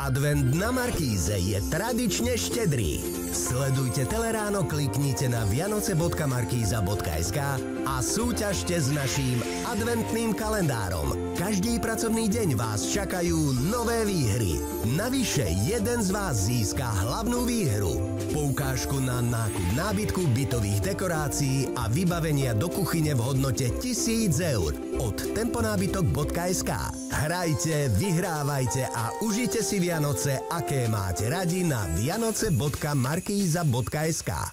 Advent na Markíze je tradične štedrý. Sledujte Teleráno, kliknite na vianoce.markíza.sk a súťažte s naším adventným kalendárom. Každý pracovný deň vás čakajú nové výhry. Navyše jeden z vás získa hlavnú výhru. Poukážku na nákup nábytku, bytových dekorácií a vybavenia do kuchyne v hodnote 1000 eur od temponábytok.sk. Hrajte, vyhrávajte a užite si Vianoce, aké máte radi na vianoce.markíza.sk.